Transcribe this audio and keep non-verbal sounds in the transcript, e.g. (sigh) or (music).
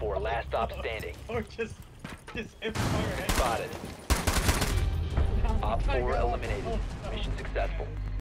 4, last stop standing. (laughs) Or just, just hip fire. Spotted. Op 4 eliminated.